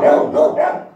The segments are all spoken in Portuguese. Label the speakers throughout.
Speaker 1: não, não.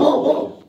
Speaker 1: No, no.